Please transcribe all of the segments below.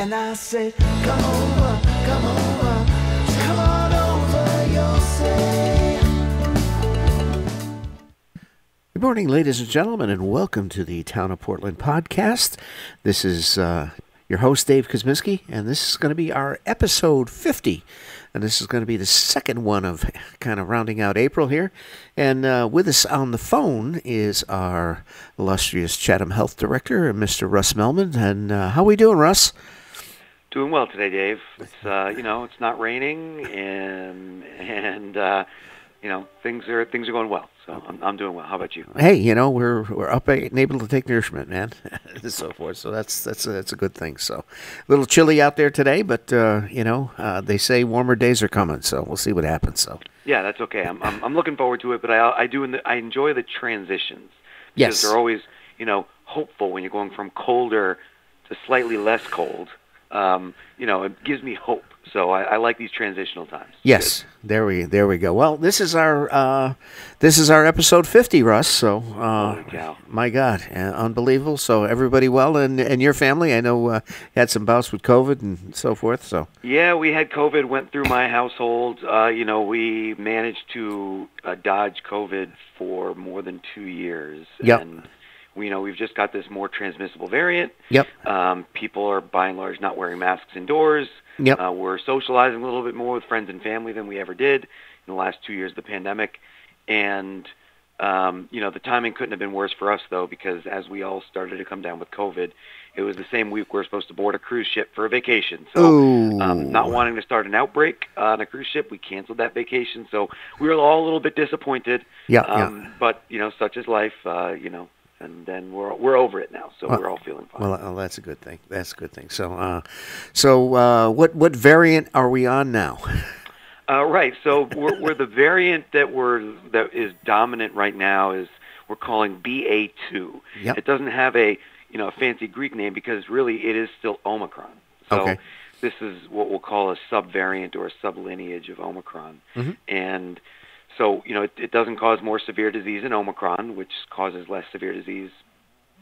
And I said, come over, come over, come on over, you'll say. Good morning, ladies and gentlemen, and welcome to the Town of Portland podcast. This is uh, your host, Dave Kuzminski, and this is going to be our episode 50. And this is going to be the second one of kind of rounding out April here. And uh, with us on the phone is our illustrious Chatham Health Director, Mr. Russ Melmed. And uh, how we doing, Russ? Doing well today, Dave. It's uh, you know it's not raining and and uh, you know things are things are going well. So I'm I'm doing well. How about you? Hey, you know we're we're up and able to take nourishment, man, and so forth. So that's that's a, that's a good thing. So a little chilly out there today, but uh, you know uh, they say warmer days are coming, so we'll see what happens. So Yeah, that's okay. I'm I'm, I'm looking forward to it, but I I do in the, I enjoy the transitions because Yes. they're always you know hopeful when you're going from colder to slightly less cold. Um, you know, it gives me hope. So I, I like these transitional times. yes, there we there we go. Well, this is our uh, this is our episode fifty, Russ. So uh, my God, uh, unbelievable. So everybody well, and and your family. I know uh, had some bouts with COVID and so forth. So Yeah, we had COVID went through my household. Uh, you know, we managed to uh, dodge COVID for more than two years. Yep. And we, you know, we've just got this more transmissible variant. Yep. Um, people are by and large not wearing masks indoors. Yep. Uh, we're socializing a little bit more with friends and family than we ever did in the last two years of the pandemic. And um, you know, the timing couldn't have been worse for us though, because as we all started to come down with COVID, it was the same week we were supposed to board a cruise ship for a vacation. So, um, not wanting to start an outbreak on a cruise ship, we canceled that vacation. So we were all a little bit disappointed. Yeah, um, yeah. But you know, such is life. Uh, you know, and then we're we're over it now, so Well- we're all feeling fine. Well, uh, that's a good thing. That's a good thing. So, uh, so uh, what what variant are we on now? Uh, right. So we're, we're the variant that we're that is dominant right now is we're calling BA2. Yep. It doesn't have a you know a fancy Greek name because really it is still Omicron. So Okay. this is what we'll call a subvariant or a sublineage of Omicron, Mhm. and so you know it, it doesn't cause more severe disease in Omicron, which causes less severe disease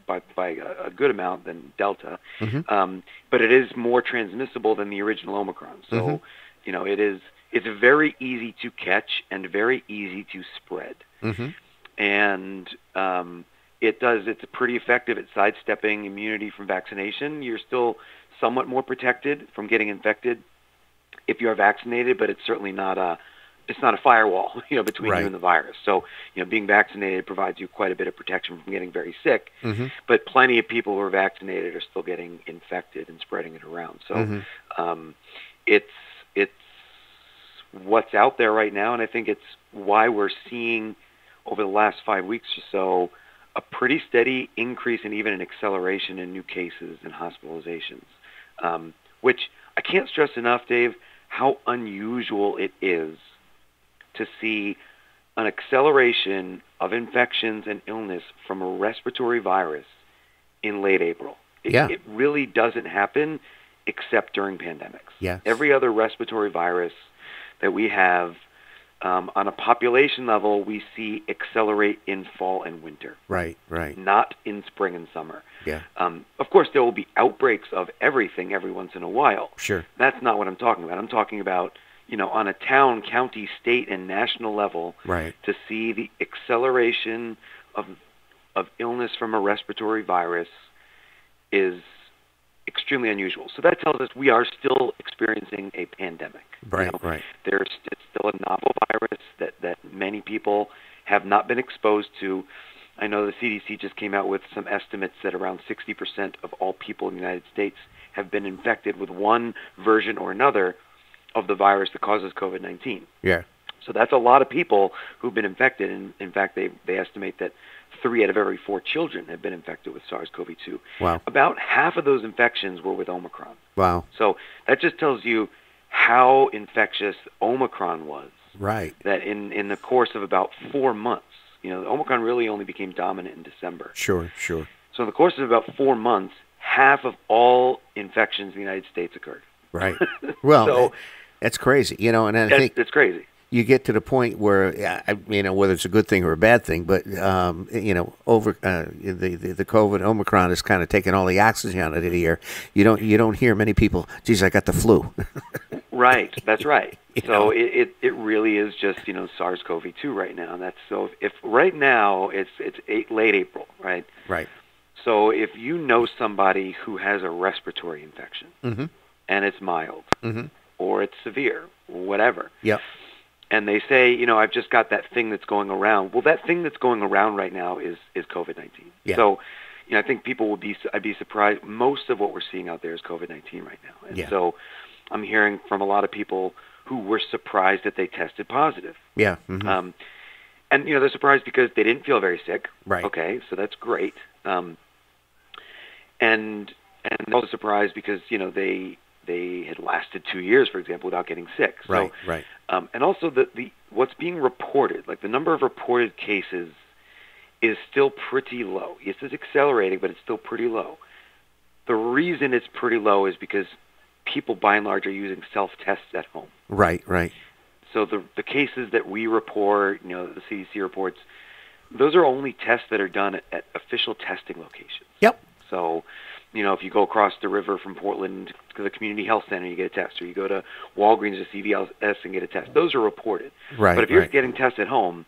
by by a, a good amount than Delta. Mhm. Um, but it is more transmissible than the original Omicron. So Mhm. you know it is it's very easy to catch and very easy to spread Mm-hmm. and um, it does it's pretty effective at sidestepping immunity from vaccination you're still somewhat more protected from getting infected if you are vaccinated but it's certainly not a it's not a firewall you know between Right. you and the virus so you know being vaccinated provides you quite a bit of protection from getting very sick Mm-hmm. but plenty of people who are vaccinated are still getting infected and spreading it around so Mhm. um, it's it's what's out there right now, and I think it's why we're seeing over the last five weeks or so a pretty steady increase and even an acceleration in new cases and hospitalizations, um, which I can't stress enough, Dave, how unusual it is to see an acceleration of infections and illness from a respiratory virus in late April. It, Yeah. it really doesn't happen except during pandemics. Yes. Every other respiratory virus that we have um, on a population level, we see accelerate in fall and winter, Right. Right. not in spring and summer. Yeah. Um, of course, there will be outbreaks of everything every once in a while. Sure. That's not what I'm talking about. I'm talking about, you know, on a town, county, state, and national level, Right. to see the acceleration of of illness from a respiratory virus is extremely unusual. So that tells us we are still experiencing a pandemic. you Right. know. Right. There's it's still a novel virus that, that many people have not been exposed to. I know the CDC just came out with some estimates that around 60% of all people in the United States have been infected with one version or another of the virus that causes COVID-19. Yeah. So that's a lot of people who've been infected. And in fact, they, they estimate that three out of every four children have been infected with SARS-CoV-2. Wow. About half of those infections were with Omicron. Wow. So that just tells you how infectious Omicron was. Right. That in, in the course of about four months, you know, Omicron really only became dominant in December. Sure. Sure. So in the course of about four months, half of all infections in the United States occurred. Right. Well, So- that's crazy. You know, and I think it's crazy. you get to the point where you know whether it's a good thing or a bad thing, but um, you know over uh, the, the the COVID Omicron is kind of taking all the oxygen out of the air. You don't you don't hear many people. Geez, I got the flu. Right, that's right. You so know? it, it it really is just you know SARS-CoV-2 right now. And that's so if, if right now it's it's eight, late April, right? right. So if you know somebody who has a respiratory infection Mm-hmm. And it's mild Mm-hmm. or it's severe, whatever, Yep. and they say, you know, I've just got that thing that's going around. Well, that thing that's going around right now is is COVID-19. Yeah. So, you know, I think people will be I'd be surprised most of what we're seeing out there is COVID-19 right now. And Yeah. so I'm hearing from a lot of people who were surprised that they tested positive. Yeah. mhm. Um, and you know, they're surprised because they didn't feel very sick. Right. Okay, so that's great. Um, and and they're also surprised because you know they they had lasted two years, for example, without getting sick. So, right. Right. um, and also the, the what's being reported, like the number of reported cases, is still pretty low. Yes, it's accelerating, but it's still pretty low. The reason it's pretty low is because people, by and large, are using self-tests at home. Right. Right. So the the cases that we report, you know, the CDC reports, those are only tests that are done at, at official testing locations. Yep. So, you know, if you go across the river from Portland to the community health center, you get a test, or you go to Walgreens or CVS and get a test. Those are reported. Right. but if you're right. getting tests at home,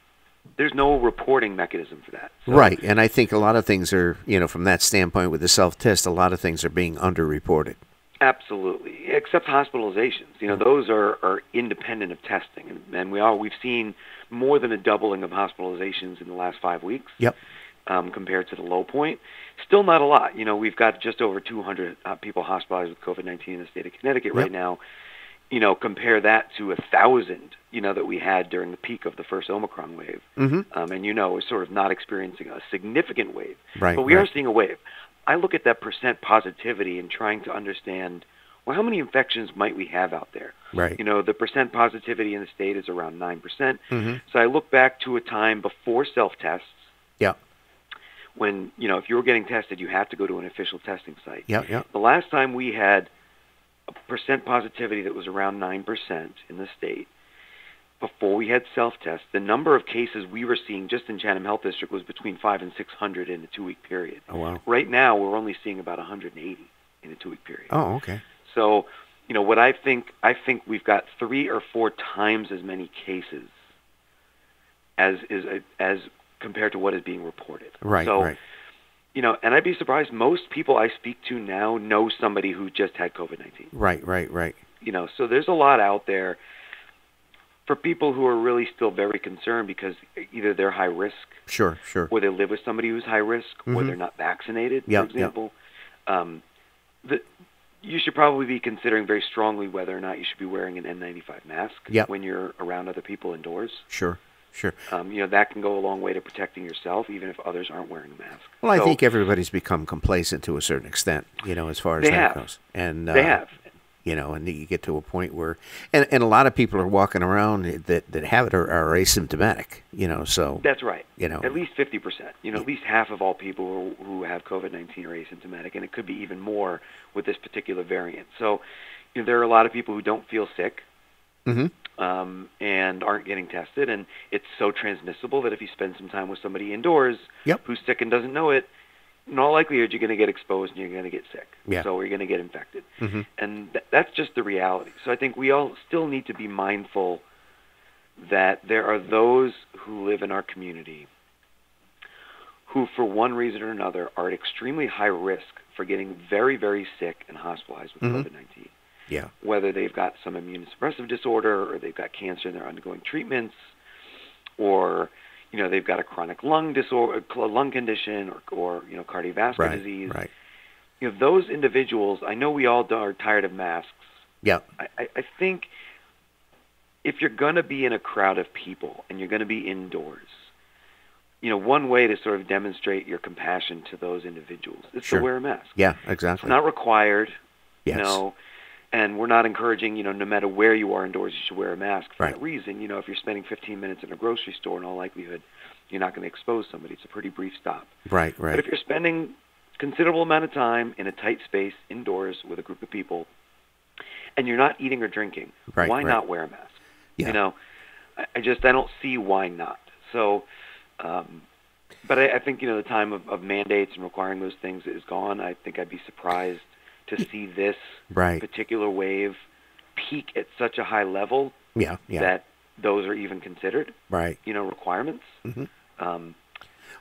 there's no reporting mechanism for that. So- Right, and I think a lot of things are, you know, from that standpoint with the self-test, a lot of things are being underreported. Absolutely, except hospitalizations. You know, mm-hmm. those are, are independent of testing, and, and we all we've seen more than a doubling of hospitalizations in the last five weeks. Yep. Um, compared to the low point, still not a lot. You know, we've got just over 200 uh, people hospitalized with COVID-19 in the state of Connecticut Yep. right now. You know, compare that to a thousand. You know that we had during the peak of the first Omicron wave, Mm-hmm. um, and you know we're sort of not experiencing a significant wave. Right. But we right. are seeing a wave. I look at that percent positivity and trying to understand, well, how many infections might we have out there? Right. You know, the percent positivity in the state is around 9%. Mm-hmm. So I look back to a time before self-tests Yeah. When, you know, if you were getting tested, you had to go to an official testing site. Yeah. Yeah. The last time we had a percent positivity that was around 9% in the state, before we had self-tests, the number of cases we were seeing just in Chatham Health District was between 5 and 600 in a two-week period. Oh wow. Right now, we're only seeing about 180 in a two-week period. Oh okay. So, you know, what I think, I think we've got three or four times as many cases as is as compared to what is being reported. Right. So, right. you know, and I'd be surprised. Most people I speak to now know somebody who just had COVID-19. Right. Right. Right. You know, so there's a lot out there for people who are really still very concerned because either they're high risk Sure. Sure. or they live with somebody who's high risk, or Mhm. they're not vaccinated, Yep, for yep. example. Um, the, you should probably be considering very strongly whether or not you should be wearing an N95 mask Yep. when you're around other people indoors. Sure. Sure. Um, you know that can go a long way to protecting yourself, even if others aren't wearing a mask. Well, I think everybody's become complacent to a certain extent, you know, as far as They that have. goes. And uh, they have. you know, and you get to a point where, and, and a lot of people are walking around that, that have it are, are asymptomatic, you know, so, That's right. you know, At least 50%. You know, at least half of all people who, who have COVID-19 are asymptomatic, and it could be even more with this particular variant. So, you know, there are a lot of people who don't feel sick hmm um, and aren't getting tested, and it's so transmissible that if you spend some time with somebody indoors Yep. who's sick and doesn't know it, in all likelihood you're going to get exposed and you're going to get sick. Yeah. So you're going to get infected, hmm and th- that's just the reality. So I think we all still need to be mindful that there are those who live in our community who, for one reason or another, are at extremely high risk for getting very, very sick and hospitalized with Mhm. COVID-19 yeah, whether they've got some immunosuppressive disorder or they've got cancer and they're undergoing treatments or you know they've got a chronic lung disorder uh, lung condition or, or you know cardiovascular right, disease. right, you know those individuals i know we all are tired of masks. Yeah, i, I, I think if you're going to be in a crowd of people and you're going to be indoors you know one way to sort of demonstrate your compassion to those individuals is Sure. to wear a mask. Yeah, exactly. it's not required yes, you know, and we're not encouraging, you know, no matter where you are indoors, you should wear a mask for Right. that reason. You know, if you're spending 15 minutes in a grocery store, in all likelihood, you're not going to expose somebody. It's a pretty brief stop. right, right But if you're spending considerable amount of time in a tight space indoors with a group of people, and you're not eating or drinking, Right, why right. not wear a mask? Yeah. You know, I, I just I don't see why not. So, um, but I, I think you know the time of, of mandates and requiring those things is gone. I think I'd be surprised to see this Right. particular wave peak at such a high level Yeah. Yeah. that those are even considered, right. you know, requirements. Mhm. Um,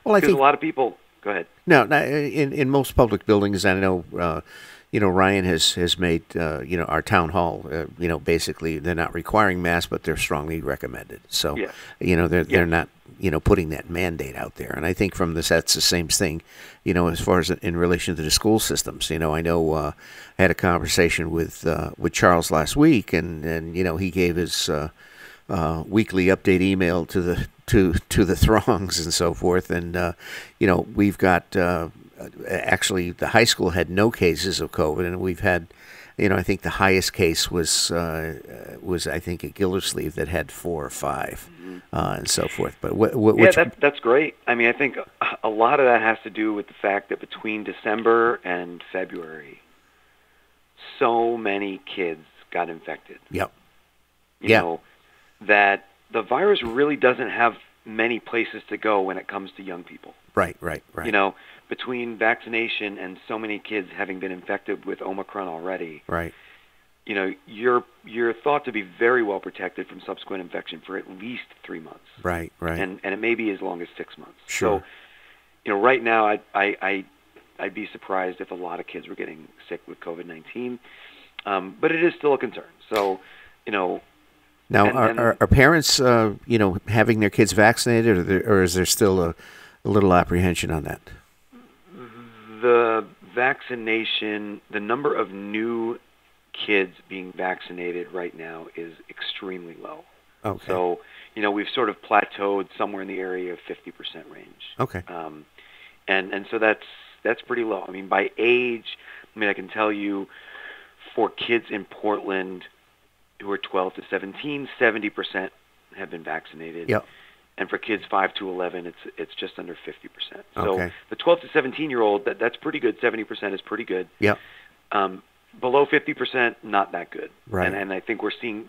Well, I think a lot of people. Go ahead. No, no, in in most public buildings, I know, uh, you know, Ryan has has made, uh, you know, our town hall, uh, you know, basically they're not requiring masks, but they're strongly recommended. So, Yes. you know, they're they're not, you know, putting that mandate out there. And I think from this, that's the same thing, you know, as far as in relation to the school systems. You know, I know uh, I had a conversation with uh, with Charles last week, and and you know, he gave his. Uh, uh, weekly update email to the to to the throngs and so forth. And uh, you know, we've got uh, actually the high school had no cases of COVID, and we've had. You know, I think the highest case was uh, uh, was I think at Gildersleeve that had four or 5 uh, and so forth. But what, what Mm-hmm. Yeah, that, that's great. I mean, I think a- a lot of that has to do with the fact that between December and February, so many kids got infected. yep, You Yeah. know, that the virus really doesn't have many places to go when it comes to young people. right, right, right, You know, between vaccination and so many kids having been infected with Omicron already, right, you know, you're you're thought to be very well protected from subsequent infection for at least three months right, right. and and it may be as long as six months. Sure. So, you know, right now, I I I I'd be surprised if a lot of kids were getting sick with COVID nineteen, um, but it is still a concern. So, you know, now, and- are, and- are, are parents, uh, you know, having their kids vaccinated, or, there, or is there still a, a little apprehension on that? The vaccination, the number of new kids being vaccinated right now is extremely low. Okay. So, you know, we've sort of plateaued somewhere in the area of 50% range. okay. Um, and and so that's that's pretty low. I mean, by age, I mean I can tell you, for kids in Portland who are 12 to 17, 70 percent have been vaccinated. Yep. And for kids 5 to 11, it's it's just under 50 percent. So Okay. the 12 to 17 year old, that that's pretty good. 70 percent is pretty good. Yep. Um, below 50 percent, not that good. Right. And and I think we're seeing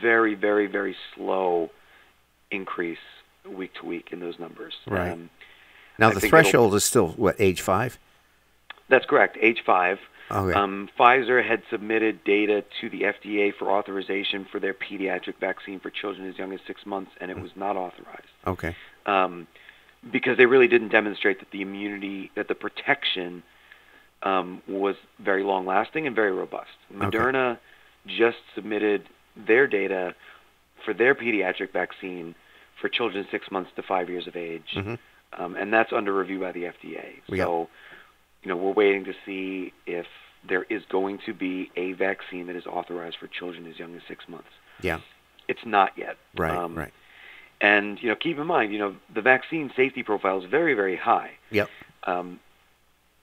very very very slow increase week to week in those numbers. Right. Um, Now I the threshold is still what age five? That's correct. Age five. Okay. Um, Pfizer had submitted data to the FDA for authorization for their pediatric vaccine for children as young as six months, and it was not authorized okay. um, because they really didn't demonstrate that the immunity, that the protection um, was very long lasting and very robust. Moderna just submitted their data for their pediatric vaccine for children six months to five years of age, Mhm. um, and that's under review by the FDA. So, you know, we're waiting to see if there is going to be a vaccine that is authorized for children as young as six months. Yeah. It's not yet. Right. Um, right. And you know, keep in mind, you know, the vaccine safety profile is very, very high. Yep. Um,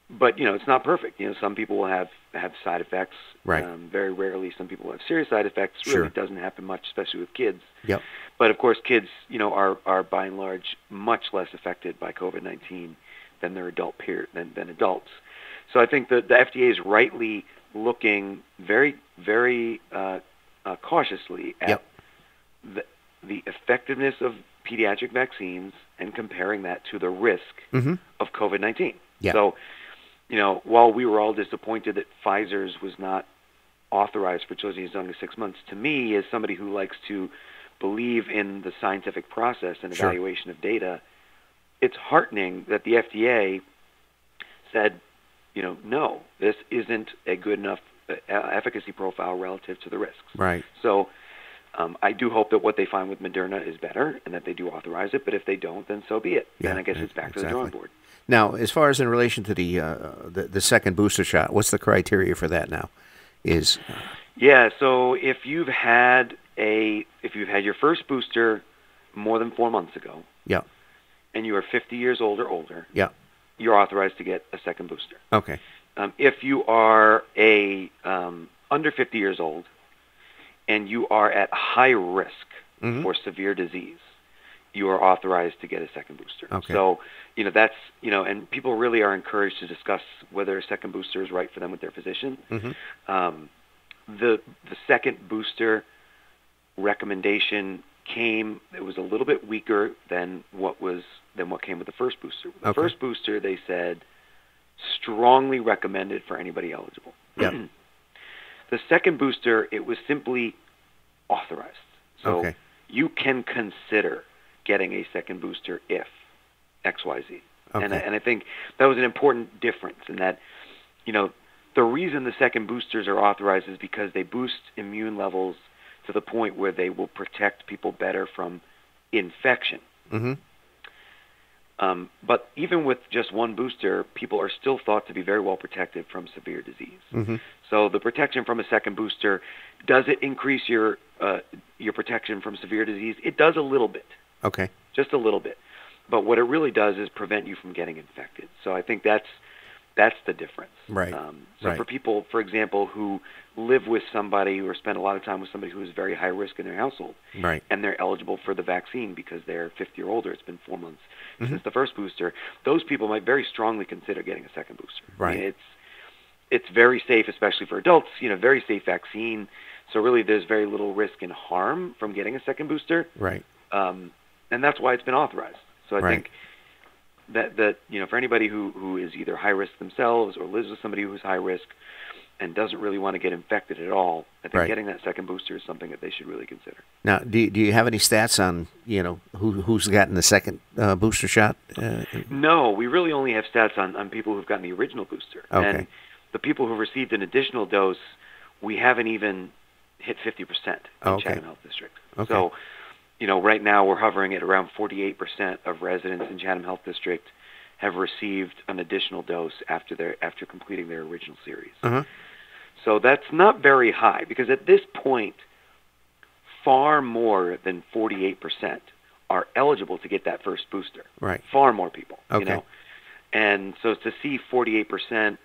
but you know, it's not perfect. You know, some people will have have side effects. Right. Um, very rarely, some people have serious side effects. Sure. Really doesn't happen much, especially with kids. Yep. But of course, kids, you know, are are by and large much less affected by COVID-19 than their adult peer than than adults. So I think that the FDA is rightly looking very, very uh, uh, cautiously at Yep. the, the effectiveness of pediatric vaccines and comparing that to the risk Mhm. of COVID-19. Yeah. So, you know, while we were all disappointed that Pfizer's was not authorized for children as young as six months, to me, as somebody who likes to believe in the scientific process and Sure. evaluation of data, it's heartening that the FDA said, you know, no, this isn't a good enough uh, efficacy profile relative to the risks. Right. So um, I do hope that what they find with Moderna is better and that they do authorize it. But if they don't, then so be it. Yeah, then I guess it's back to the drawing board. Now, as far as in relation to the, uh, the the second booster shot, what's the criteria for that now? Is Yeah. So if you've had a if you've had your first booster more than four months ago yeah, and you are 50 years old or older, yeah, you're authorized to get a second booster. okay, Um, if you are a um, under 50 years old and you are at high risk Mhm. for severe disease, you are authorized to get a second booster. Okay. So, you know, that's, you know, and people really are encouraged to discuss whether a second booster is right for them with their physician. hmm Um, the the second booster recommendation came. It was a little bit weaker than what was than what came with the first booster. The Okay. first booster, they said, strongly recommended for anybody eligible. Yep. the second booster, it was simply authorized. So Okay. you can consider getting a second booster if X, Y, Z. And, I, Okay. and I think that was an important difference in that, you know, the reason the second boosters are authorized is because they boost immune levels to the point where they will protect people better from infection. Mm-hmm. Um, but even with just one booster, people are still thought to be very well protected from severe disease. Mm-hmm. So the protection from a second booster, does it increase your uh, your protection from severe disease? It does a little bit, Okay. just a little bit. But what it really does is prevent you from getting infected. So I think that's that's the difference. Right, Um, so right. for people, for example, who live with somebody or spend a lot of time with somebody who is very high risk in their household, Right. and they're eligible for the vaccine because they're 50 or older. It's been four months Mm-hmm. since the first booster. Those people might very strongly consider getting a second booster. I Right. mean, it's it's very safe, especially for adults. You know, very safe vaccine. So really, there's very little risk and harm from getting a second booster, Right. um, and that's why it's been authorized. So I Right. think that that you know, for anybody who who is either high risk themselves or lives with somebody who's high risk and doesn't really want to get infected at all, I think Right. getting that second booster is something that they should really consider. Now, do you, do you have any stats on you know who who's gotten the second uh, booster shot? Uh, No, we really only have stats on, on people who've gotten the original booster. Okay. And the people who've received an additional dose, we haven't even hit 50% in Okay. Chatham Health District. Okay. So, you know, right now we're hovering at around 48% of residents in Chatham Health District have received an additional dose after their after completing their original series. uh-huh. So that's not very high because at this point, far more than 48% are eligible to get that first booster. Right. Far more people. Okay. You know? And so to see 48%,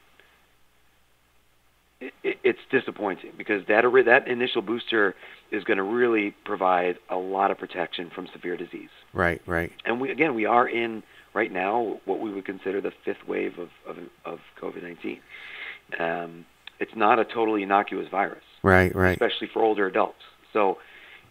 it, it, it's disappointing because that that initial booster is going to really provide a lot of protection from severe disease. Right. Right. And we again we are in right now what we would consider the fifth wave of of, of COVID-19. Um, it's not a totally innocuous virus, Right. Right. especially for older adults. So,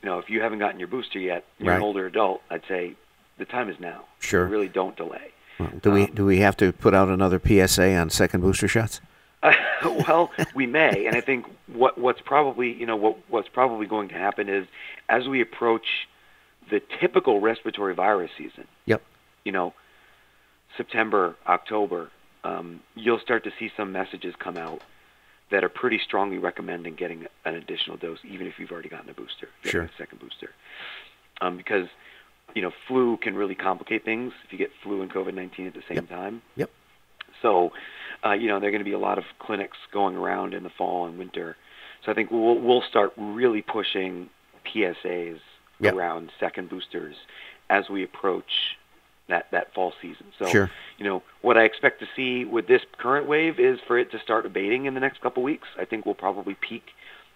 you know, if you haven't gotten your booster yet, you're an older adult. I'd say the time is now. Sure. Really, don't delay. Well, do we Um, do we have to put out another PSA on second booster shots? well, we may, and I think what what's probably you know what what's probably going to happen is as we approach the typical respiratory virus season, Yep. you know, September, October, um, you'll start to see some messages come out that are pretty strongly recommending getting an additional dose, even if you've already gotten a booster, Sure. a second booster, um, because you know flu can really complicate things if you get flu and COVID-19 at the same Yep. time. Yep. So, uh, you know, there are going to be a lot of clinics going around in the fall and winter. So I think we'll we'll start really pushing PSAs Yep. around second boosters as we approach that that fall season. So, Sure. you know, what I expect to see with this current wave is for it to start abating in the next couple weeks. I think we'll probably peak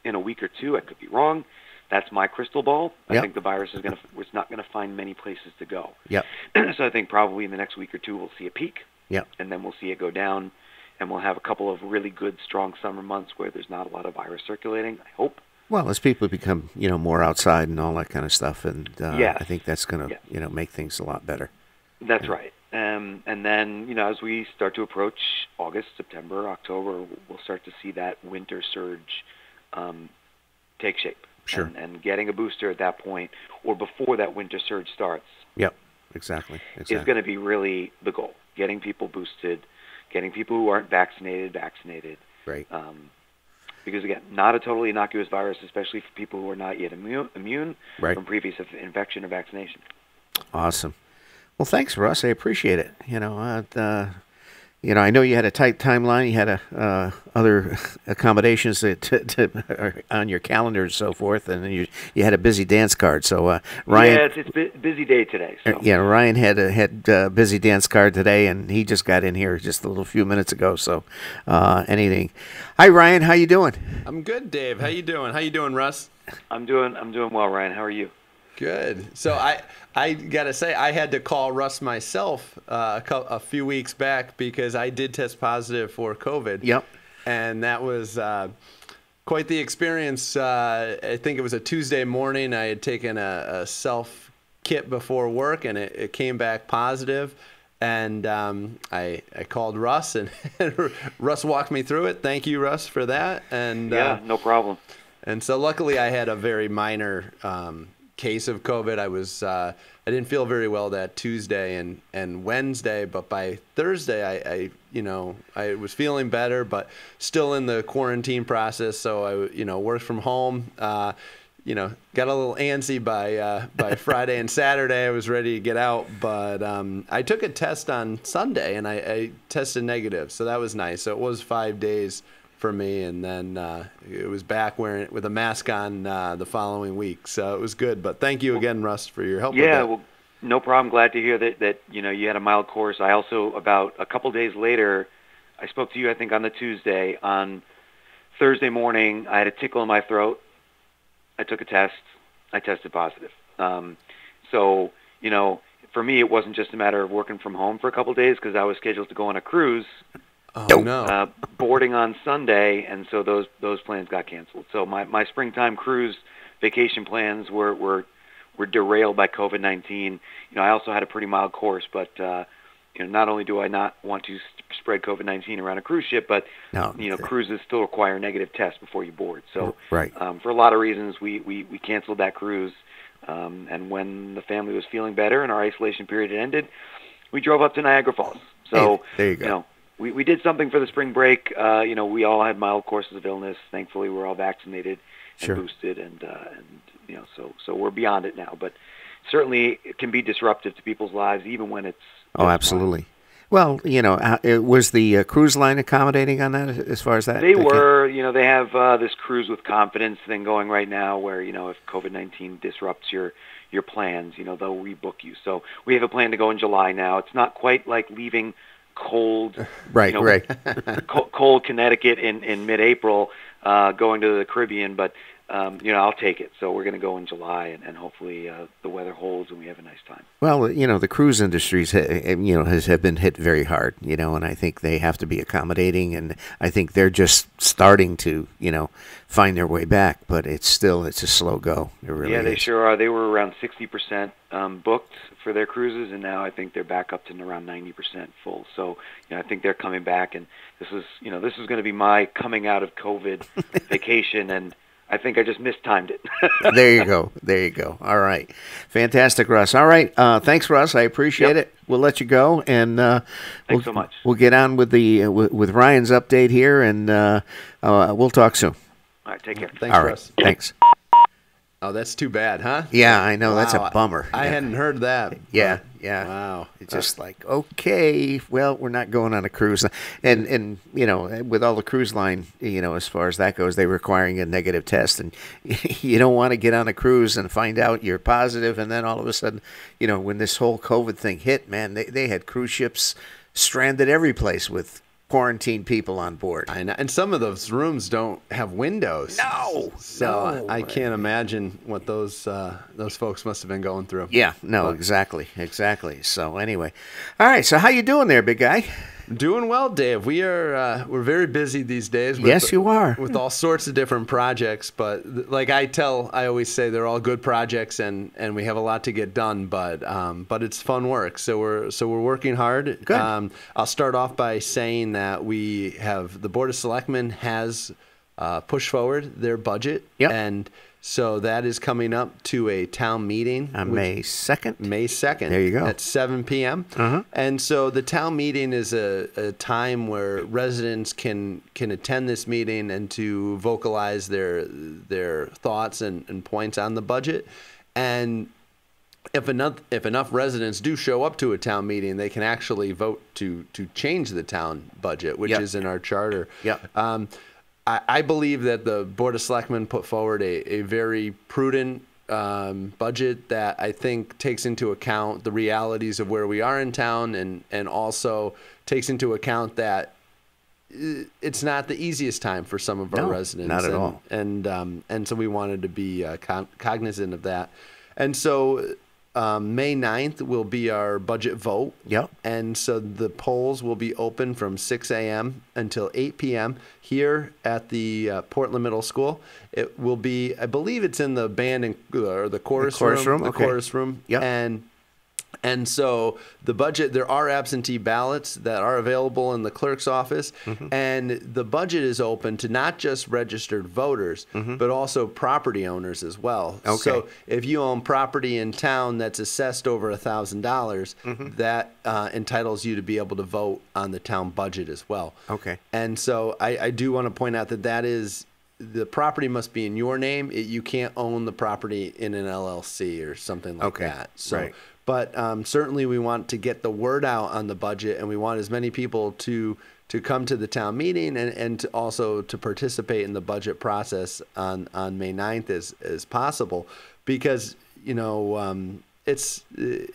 in a week or two. I could be wrong. That's my crystal ball. I Yep. think the virus is going to it's not going to find many places to go. Yep. so I think probably in the next week or two we'll see a peak Yep. and then we'll see it go down, and we'll have a couple of really good, strong summer months where there's not a lot of virus circulating. I hope. Well, as people become you know more outside and all that kind of stuff, and uh, Yes. I think that's going to Yeah. you know make things a lot better. That's right. Um, and then you know, as we start to approach August, September, October, we'll start to see that winter surge um, take shape. Sure. And, and getting a booster at that point, or before that winter surge starts, Yep. Exactly. Exactly. is going to be really the goal. Getting people boosted, getting people who aren't vaccinated vaccinated. Great. Um, because again, not a totally innocuous virus, especially for people who are not yet immune, immune Right. from previous infection or vaccination. Awesome. Well, thanks, Russ. I appreciate it. You know, uh, you know, I know you had a tight timeline. You had a, uh, other accommodations that to, to, on your calendar and so forth, and you you had a busy dance card. So uh, Ryan, yeah, it's, it's bu- busy day today. So. Uh, Yeah, Ryan had a had a busy dance card today, and he just got in here just a little few minutes ago. So, uh, anything. Hi, Ryan. How you doing? I'm good, Dave. How you doing? How you doing, Russ? I'm doing I'm doing well, Ryan. How are you? Good. So I I gotta say I had to call Russ myself uh, a, cou- a few weeks back because I did test positive for COVID. Yep. And that was uh, quite the experience. Uh, I think it was a Tuesday morning. I had taken a, a self kit before work, and it, it came back positive. And um, I I called Russ, and Russ walked me through it. Thank you, Russ, for that. And Yeah, uh, no problem. and so luckily I had a very minor um, case of COVID. I was uh, I didn't feel very well that Tuesday and, and Wednesday, but by Thursday I, I you know I was feeling better, but still in the quarantine process. So I you know worked from home. Uh, you know, got a little antsy by uh, by Friday and Saturday. I was ready to get out, but um, I took a test on Sunday and I, I tested negative, so that was nice. So it was five days for me, and then uh, it was back wearing with a mask on uh, the following week. So it was good. But thank you again, Russ, for your help. with Yeah, well, no problem. Glad to hear that that you know you had a mild course. I also about a couple days later, I spoke to you. I think on the Tuesday. On Thursday morning, I had a tickle in my throat. I took a test. I tested positive. Um, so you know, for me, it wasn't just a matter of working from home for a couple days because I was scheduled to go on a cruise oh no, uh, boarding on Sunday, and so those those plans got canceled. So my my springtime cruise vacation plans were were were derailed by COVID nineteen. You know, I also had a pretty mild course, but uh, you know, not only do I not want to s- spread COVID nineteen around a cruise ship, but No. you know, cruises still require negative tests before you board. So Right. um, for a lot of reasons, we we we canceled that cruise. Um, and when the family was feeling better and our isolation period had ended, we drove up to Niagara Falls. So Hey, there you go. know, we, we did something for the spring break. Uh, you know, we all had mild courses of illness. Thankfully, we're all vaccinated and Sure. boosted, and uh, and you know, so so we're beyond it now. But certainly, it can be disruptive to people's lives, even when it's Oh, absolutely. Well, you know, uh, was the uh, cruise line accommodating on that as far as that? They were, you know, they have uh, this cruise with confidence thing going right now, where you know, if COVID nineteen disrupts your your plans, you know, they'll rebook you. So we have a plan to go in July now. It's not quite like leaving cold, Right, you know, right. cold Connecticut in in mid-April, uh, going to the Caribbean, but um, you know, I'll take it. So we're going to go in July, and, and hopefully uh, the weather holds and we have a nice time. Well, you know, the cruise industries, ha- you know, has have been hit very hard, you know, and I think they have to be accommodating, and I think they're just starting to, you know, find their way back, but it's still it's a slow go. It really yeah, they is. sure are. They were around 60% um, booked for their cruises, and now I think they're back up to around 90% full. So, you know, I think they're coming back, and this is, you know, this is going to be my coming out of COVID vacation, and I think I just mistimed it. there you go. There you go. All right. Fantastic, Russ. All right. Uh, thanks, Russ. I appreciate Yep. it. We'll let you go, and uh, we'll, Thanks so much. We'll get on with the uh, with, with Ryan's update here, and uh, uh, we'll talk soon. All right, take care. thanks, All right. Russ. Thanks. Oh, that's too bad, huh? Yeah, I know. That's a bummer. I Yeah. hadn't heard that. Yeah, yeah. Wow. It's just like okay, well, we're not going on a cruise, and and you know, eh, with all the cruise line, you know, as far as that goes, they're requiring a negative test, and you don't want to get on a cruise and find out you're positive, and then all of a sudden, you know, when this whole COVID thing hit, man, they they had cruise ships stranded every place with quarantined people on board. I. And some of those rooms don't have windows. No, So no. I can't imagine what those uh, those folks must have been going through. Yeah, no, exactly, exactly. So anyway, all right. So how you doing there, big guy? Doing well, Dave. We are uh, we're very busy these days. With, Yes, you are. with all sorts of different projects. But like I tell, I always say they're all good projects, and, and we have a lot to get done. But um, but it's fun work. So we're so we're working hard. Good. Um, I'll start off by saying that we have the board of selectmen has uh, pushed forward their budget, Yep. and so that is coming up to a town meeting On which- May second. May 2nd. There you go. At 7 p.m. Uh-huh. And so the town meeting is a, a time where residents can can attend this meeting and to vocalize their their thoughts and, and points on the budget. And if enough if enough residents do show up to a town meeting, they can actually vote to to change the town budget, which Yep. is in our charter. Yep. Um, I, I believe that the Board of Selectmen put forward a, a very prudent um, budget that I think takes into account the realities of where we are in town and, and also takes into account that uh, it's not the easiest time for some of our No, residents. not at and, all. And, um, and so we wanted to be uh, con- cognizant of that. And so um, May 9th will be our budget vote. Yep. And so the polls will be open from 6 a.m. until 8 p.m. here at the uh, Portland Middle School. It will be, I believe it's in the band and, or the chorus, the chorus room, The okay. chorus room. Yep. And and so the budget, there are absentee ballots that are available in the clerk's office, Mm-hmm. and the budget is open to not just registered voters, but also property owners as well. Mm-hmm. Okay. So if you own property in town that's assessed over a thousand dollars, Mm-hmm. that uh, entitles you to be able to vote on the town budget as well. Okay. And so I, I do want to point out that that is the property must be in your name. It, you can't own the property in an LLC or something like Okay, that. So, right. But um, certainly we want to get the word out on the budget, and we want as many people to to come to the town meeting and, and to also to participate in the budget process on, on May 9th as, as possible because you know um, it's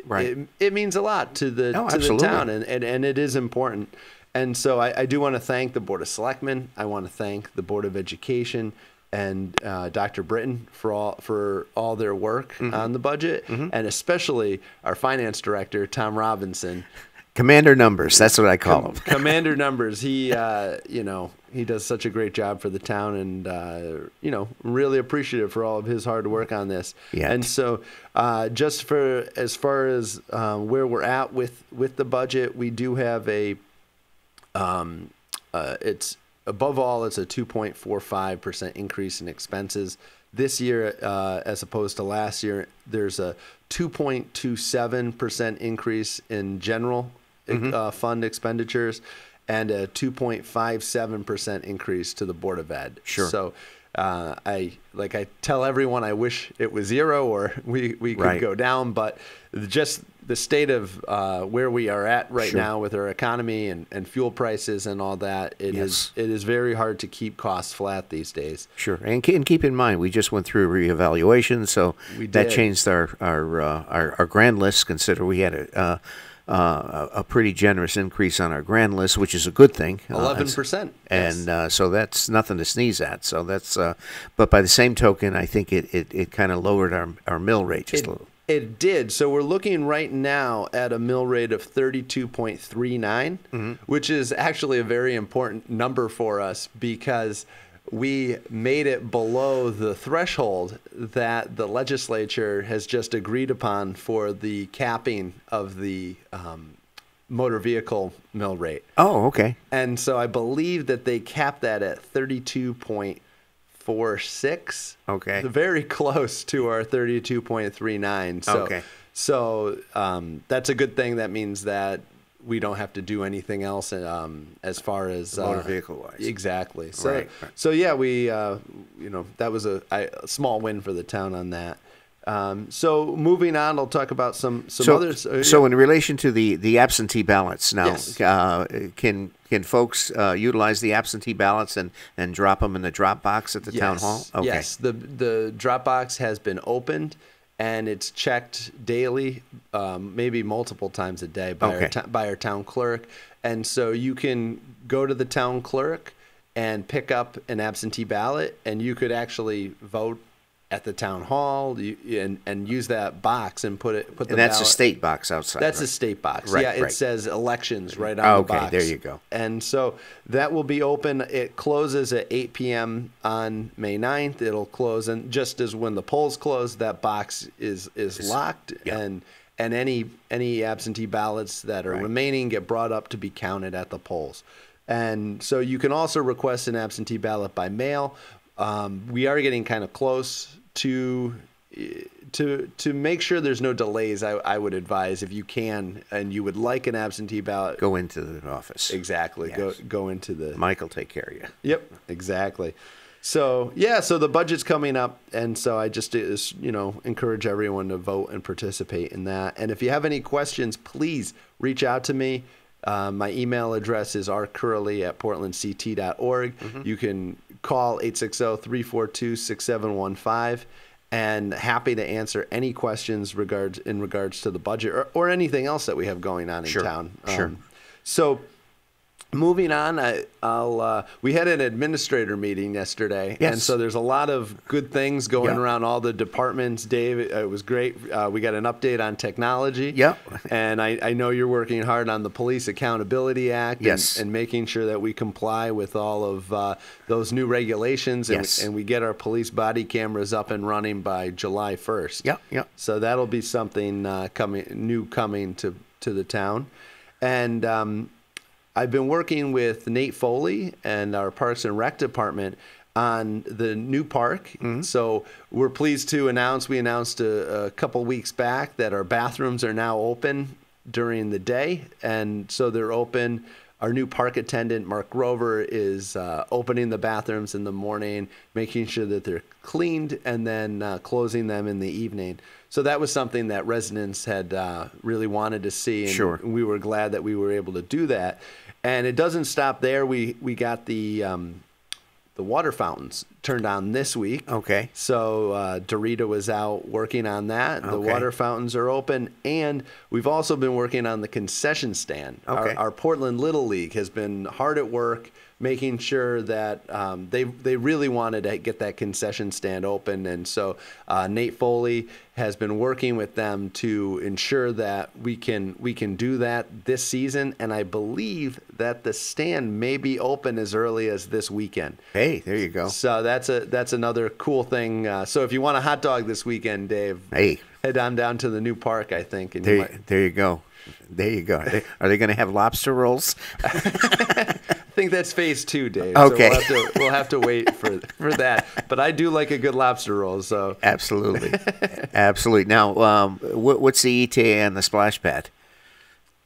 Right. it, it means a lot to the to absolutely. the town and, and, and it is important. And so I, I do want to thank the Board of Selectmen. I want to thank the Board of Education and uh, Dr. Britton for all for all their work Mm-hmm. on the budget, and especially our finance director Tom Robinson. Commander numbers. That's what I call him, Commander numbers. He, uh, you know, he does such a great job for the town, and uh, you know, really appreciative for all of his hard work on this. Yeah. And so, uh, just for as far as um, where we're at with with the budget, we do have a. Um, uh, it's above all, it's a 2.45 percent increase in expenses this year, uh, as opposed to last year. There's a 2.27 percent increase in general uh, fund expenditures, and a 2.57 percent increase to the Board of Ed. Sure. So. Uh, I like I tell everyone I wish it was zero or we, we could Right. go down, but just the state of uh, where we are at right Sure. now with our economy and, and fuel prices and all that, it is Yes. it is very hard to keep costs flat these days. Sure, and, and keep in mind we just went through a reevaluation, so We that changed our our, uh, our our grand list. Consider we had a. Uh, a a pretty generous increase on our grand list, which is a good thing. Uh, Eleven percent, and uh, so that's nothing to sneeze at. So that's, uh, but by the same token, I think it, it, it kind of lowered our our mill rate just It, a little. it did. So we're looking right now at a mill rate of 32.39, which is actually a very important number for us because we made it below the threshold that the legislature has just agreed upon for the capping of the um, motor vehicle mill rate. Oh, okay. And so I believe that they capped that at 32.46. Okay. Very close to our 32.39. So, Okay. So um, that's a good thing. That means that we don't have to do anything else um, as far as Motor uh, vehicle-wise. Exactly. So, Right, right. so yeah, we, uh, you know, that was a small win for the town on that. Um, so moving on, I'll talk about some some So, others. uh, so in relation to the, the absentee ballots, now Yes. uh, can can folks uh, utilize the absentee ballots and, and drop them in the drop box at the town hall? Yes, Yes, the the drop box has been opened and it's checked daily, um, maybe multiple times a day by our Okay. to- by our town clerk, and so you can go to the town clerk and pick up an absentee ballot, and you could actually vote at the town hall you, and and use that box and put it put the And that's a state box outside. that's right? a state box. Right, yeah, it says elections right on the Okay, box. there you go. And so that will be open. It closes at 8 p.m. on May 9th. It'll close, and just as when the polls close, that box is is locked, yeah. and and any any absentee ballots that are Right. remaining get brought up to be counted at the polls. And so you can also request an absentee ballot by mail. Um, we are getting kind of close to to to make sure there's no delays. I, I would advise if you can and you would like an absentee ballot, Go into the office. exactly go Yes. go into the Mike will take care of you. Yep, exactly. So yeah, so the budget's coming up, and so I just is you know encourage everyone to vote and participate in that. And if you have any questions, please reach out to me. Uh, my email address is rcurley at portlandct.org. You can call 860-342-6715 and happy to answer any questions regards in regards to the budget or, or anything else that we have going on in Sure, town. sure. Um, so moving on, I, I'll. Uh, we had an administrator meeting yesterday, Yes. and so there's a lot of good things going Yeah. around all the departments. Dave, it was great. Uh, we got an update on technology. Yeah. and I, I know you're working hard on the Police Accountability Act. and- Yes. and, making sure that we comply with all of uh, those new regulations, and, Yes. and we get our police body cameras up and running by July 1st. Yeah, yeah. So that'll be something uh, coming new coming to to the town, and um, I've been working with Nate Foley and our Parks and Rec department on the new park. So we're pleased to announce we announced a, a couple weeks back that our bathrooms are now open during the day, and so they're open. Our new park attendant, Mark Grover, is uh, opening the bathrooms in the morning, making sure that they're cleaned, and then uh, closing them in the evening. So that was something that residents had uh, really wanted to see, and Sure. we were glad that we were able to do that. And it doesn't stop there. We we got the um, the water fountains turned on this week. Okay. So uh, Dorita was out working on that. The Okay. water fountains are open, and we've also been working on the concession stand. Okay. Our, our Portland Little League has been hard at work making sure that um, they they really wanted to get that concession stand open, and so uh, Nate Foley has been working with them to ensure that we can we can do that this season, and I believe that the stand may be open as early as this weekend. Hey, there you go. So that's a that's another cool thing. Uh, so if you want a hot dog this weekend, Dave, Hey. head on down to the new park. I think, and you There, might, there you go. There you go. Are they, are they going to have lobster rolls? I think that's phase two, Dave. Okay. so we'll have, to, we'll have to wait for for that. But I do like a good lobster roll. So Absolutely, absolutely. Now, um, what, what's the ETA on the splash pad?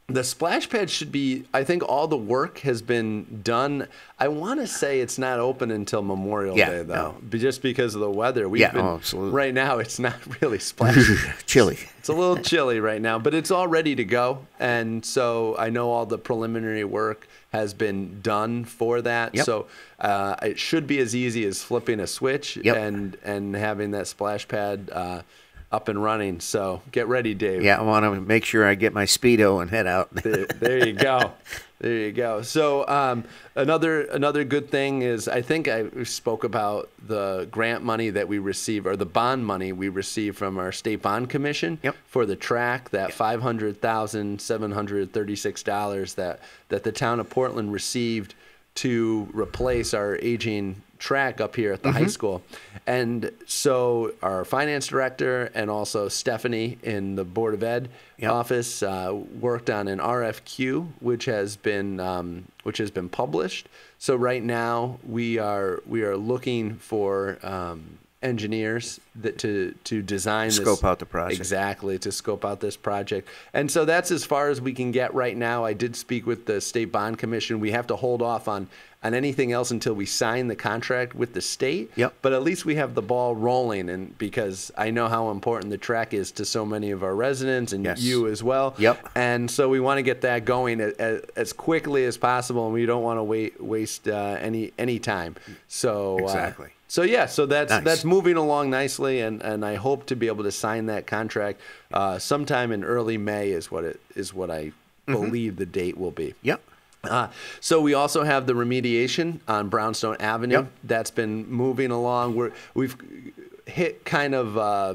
the splash pad should be. I think all the work has been done. I want to say it's not open until Memorial Yeah, Day, though, no. just because of the weather. We've Yeah, been, oh, absolutely. Right now, it's not really splashing. Chilly. It's a little chilly right now, but it's all ready to go. And so I know all the preliminary work has been done for that. Yep. So uh, it should be as easy as flipping a switch Yep. and and having that splash pad uh, up and running. So get ready, Dave. Yeah, I want to make sure I get my speedo and head out. There, there you go. There you go. So um, another another good thing is I think I spoke about the grant money that we receive or the bond money we receive from our state bond commission Yep. for the track. That five hundred thousand seven hundred thirty six dollars that that the town of Portland received to replace our aging track up here at the Mm-hmm. high school. And so our finance director and also Stephanie in the Board of Ed Yep. office uh, worked on an RFQ, which has been um, which has been published. So right now we are we are looking for um, engineers that to to design this- Scope out the project. exactly to scope out this project. And so that's as far as we can get right now. I did speak with the state bond commission. We have to hold off on on anything else until we sign the contract with the state. Yep. But at least we have the ball rolling, and because I know how important the track is to so many of our residents and Yes. you as well. Yep. And so we want to get that going as, as quickly as possible, and we don't want to wait waste uh, any any time. So uh, Exactly. so yeah, so that's Nice. that's moving along nicely, and, and I hope to be able to sign that contract uh, sometime in early May is what it is what I Mm-hmm. believe the date will be. Yep. Uh, so we also have the remediation on Brownstone Avenue. Yep. That's been moving along. We're we've hit kind of uh,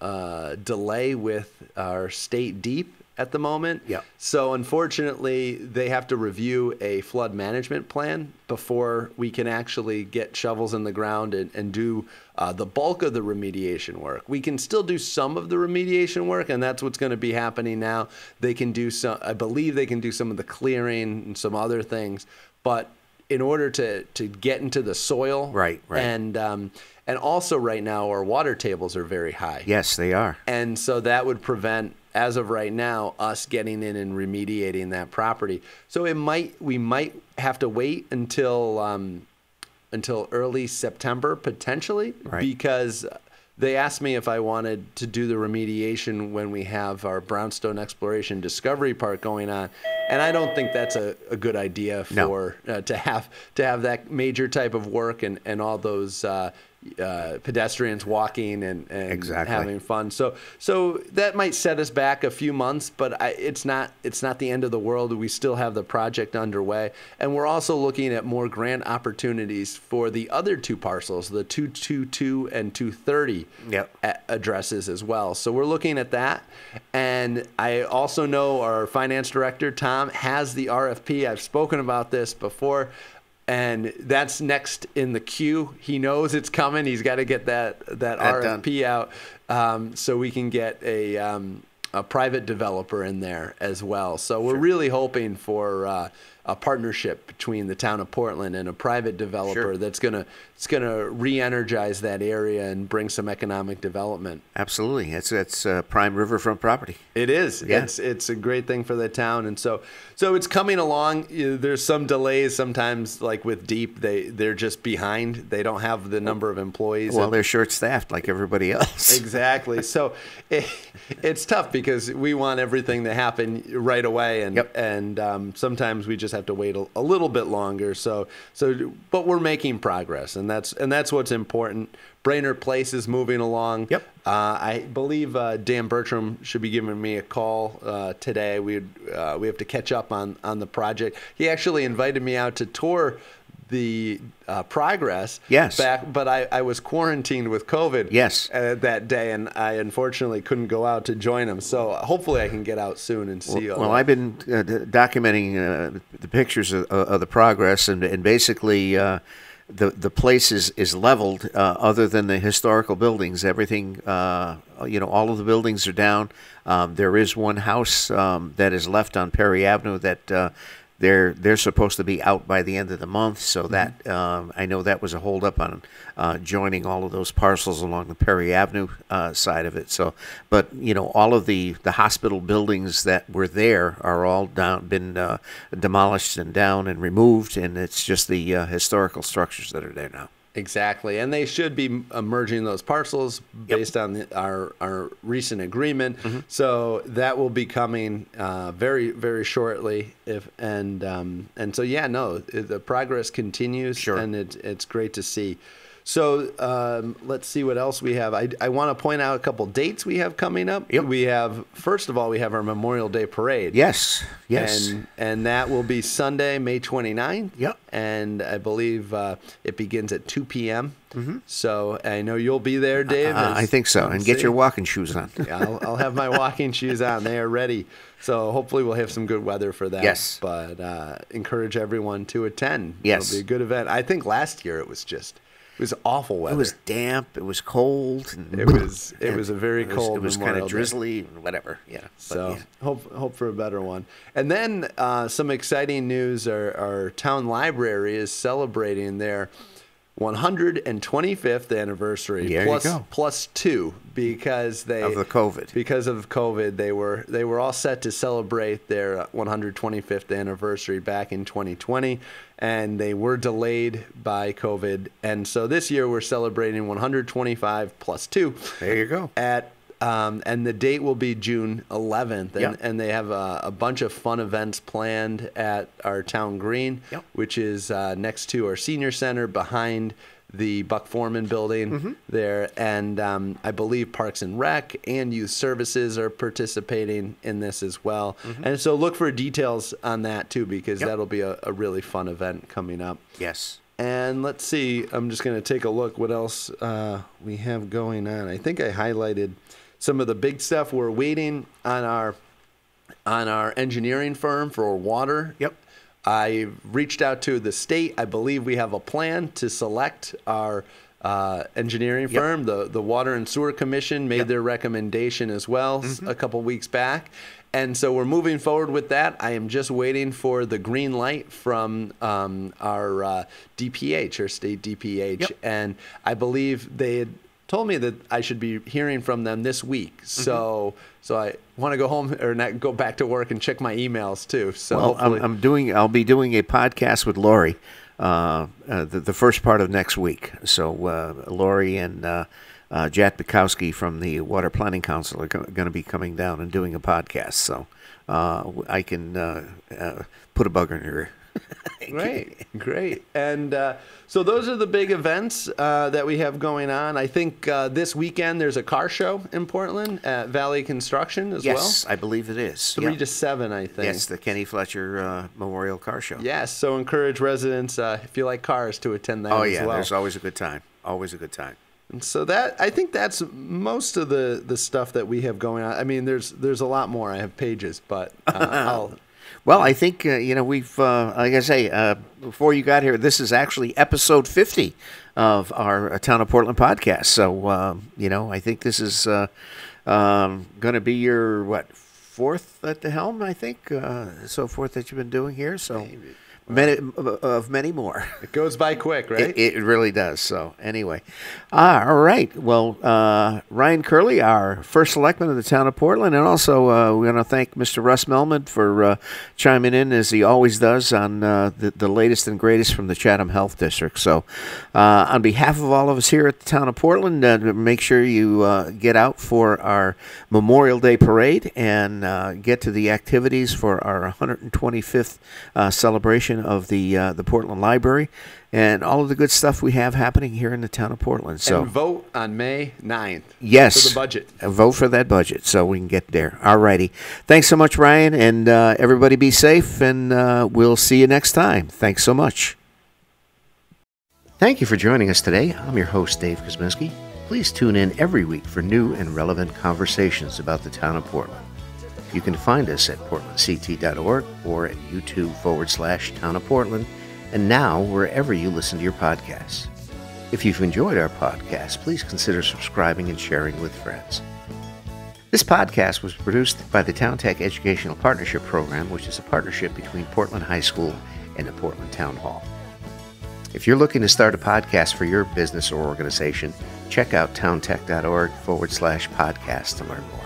uh, delay with our state DEEP at the moment. Yep. So unfortunately, they have to review a flood management plan before we can actually get shovels in the ground and, and do uh, the bulk of the remediation work. We can still do some of the remediation work, and that's what's going to be happening now. They can do some, I believe they can do some of the clearing and some other things, but in order to, to get into the soil, Right, right. and um, and also right now our water tables are very high. Yes, they are. And so that would prevent, as of right now, us getting in and remediating that property. So it might, we might have to wait until, um, until early September potentially, Right. because they asked me if I wanted to do the remediation when we have our Brownstone Exploration Discovery part going on, and I don't think that's a, a good idea No. for uh, to have to have that major type of work and and all those. Uh, uh, pedestrians walking and, and Exactly. having fun. So so that might set us back a few months, but I, it's not it's not the end of the world. We still have the project underway, and we're also looking at more grant opportunities for the other two parcels, the 222 and 230 Yep. addresses as well. So we're looking at that. And I also know our finance director, Tom, has the RFP. I've spoken about this before. And that's next in the queue. He knows it's coming. He's got to get that, that, That done. RFP out um, so we can get a, um, a private developer in there as well. So we're really hoping for uh, a partnership between the town of Portland and a private developer Sure. that's gonna it's gonna re-energize that area and bring some economic development. Absolutely. It's it's uh, prime riverfront property. It is. Yeah. It's it's a great thing for the town, and so so it's coming along. There's some delays sometimes, like with DEEP, they they're just behind. They don't have the number of employees. Well, they're short staffed like everybody else. Exactly. So it, it's tough because we want everything to happen right away, and Yep. and um, sometimes we just have to wait a, a little bit longer. So so, but we're making progress, and that's and that's what's important. Brainerd Place is moving along. Yep. Uh, I believe uh, Dan Bertram should be giving me a call uh, today. We uh, we have to catch up on on the project. He actually invited me out to tour the uh, progress. Yes. Back, but I, I was quarantined with COVID. Yes. Uh, that day, and I unfortunately couldn't go out to join them. So hopefully, I can get out soon and see. all Well. I've been uh, d- documenting uh, the pictures of, of the progress, and, and basically uh, the the place is is leveled. Uh, other than the historical buildings, everything uh, you know, all of the buildings are down. Um, there is one house um, that is left on Perry Avenue that. They're they're supposed to be out by the end of the month, so that um, I know that was a holdup on uh, joining all of those parcels along the Perry Avenue uh, side of it. So, but you know, all of the the hospital buildings that were there are all down, been uh, demolished and down and removed, and it's just the uh, historical structures that are there now. Exactly, and they should be uh, merging those parcels based on the, our our recent agreement. Mm-hmm. So that will be coming uh, very very shortly. If and um, and so yeah, no, the progress continues, Sure. and it's it's great to see. So um, let's see what else we have. I, I want to point out a couple dates we have coming up. Yep. We have first of all we have our Memorial Day parade. Yes, yes. And, and that will be Sunday, May 29th. Yep. And I believe uh, it begins at 2 p.m. Mm-hmm. So I know you'll be there, Dave. Uh, I think so, and get see? your walking shoes on. I'll, I'll have my walking shoes on. They are ready. So hopefully we'll have some good weather for that. Yes. But uh, encourage everyone to attend. Yes. It'll be a good event. I think last year it was just, it was awful weather. It was damp. It was cold. And, It was- it was a very it was- cold It was kind Memorial of Day. drizzly, and whatever. Yeah. but So yeah. hope hope for a better one. And then uh, some exciting news: our, our town library is celebrating their 125th anniversary. There you go. plus two because they Of the COVID. because of COVID they were they were all set to celebrate their uh, 125th anniversary back in 2020 and they were delayed by COVID and so this year we're celebrating 125 plus two There you go. at um, and the date will be June 11th, and, Yep. and they have a, a bunch of fun events planned at our town green, Yep. which is uh, next to our senior center behind the Buck Foreman building there, and um, I believe Parks and Rec and Youth Services are participating in this as well, and so look for details on that too because Yep. that'll be a, a really fun event coming up. Yes. And let's see, I'm just going to take a look what else uh, we have going on. I think I highlighted some of the big stuff. We're waiting on our on our engineering firm for water. Yep. I reached out to the state. I believe we have a plan to select our uh, engineering Yep. firm. The the Water and Sewer Commission made Yep. their recommendation as well a couple weeks back. And so we're moving forward with that. I am just waiting for the green light from um, our uh, DPH, our state DPH. Yep. And I believe they had told me that I should be hearing from them this week. Mm-hmm. So so I want to go home or not go back to work and check my emails too. So Well, I'm, I'm, doing I'll be doing a podcast with Lori, uh, uh, the, the first part of next week. So uh, Lori and uh, uh, Jack Bukowski from the Water Planning Council are going to be coming down and doing a podcast. So uh, I can uh, uh, put a bug in your Great, great. And uh, so those are the big events uh, that we have going on. I think uh, this weekend there's a car show in Portland at Valley Construction as well. Yes, I believe it is. Three Yeah. to seven, I think. Yes, the Kenny Fletcher uh, Memorial Car Show. Yes, so encourage residents, uh, if you like cars, to attend that Oh as yeah, well. there's always a good time. Always a good time. And so that I think that's most of the the stuff that we have going on. I mean, there's there's a lot more. I have pages, but uh, I'll Well, I think uh, you know we've, uh, like I say, uh, before you got here, this is actually episode fifty of our uh, Town of Portland podcast. So um, you know, I think this is uh, um, going to be your what fourth at the helm. I think uh, so forth that you've been doing here. So many of many more. it goes by quick, right? It, it really does. So anyway, ah, all right. Well, uh, Ryan Curley, our first selectman of the town of Portland, and also uh, we want to thank Mr. Russ Melmed for uh, chiming in as he always does on uh, the, the latest and greatest from the Chatham Health District. So, uh, on behalf of all of us here at the town of Portland, uh, make sure you uh, get out for our Memorial Day parade and uh, get to the activities for our 125th uh, celebration of the uh, the Portland Library and all of the good stuff we have happening here in the town of Portland. So and vote on May 9th. yes, For the budget. Vote for that budget so we can get there. All righty. Thanks so much, Ryan, and uh, everybody be safe, and uh, we'll see you next time. Thanks so much. Thank you for joining us today. I'm your host, Dave Kuzminski. Please tune in every week for new and relevant conversations about the town of Portland. You can find us at portlandct.org or at YouTube forward slash town of Portland, and now wherever you listen to your podcasts. If you've enjoyed our podcast, please consider subscribing and sharing with friends. This podcast was produced by the Town Tech Educational Partnership Program, which is a partnership between Portland High School and the Portland Town Hall. If you're looking to start a podcast for your business or organization, check out towntech.org forward slash podcast to learn more.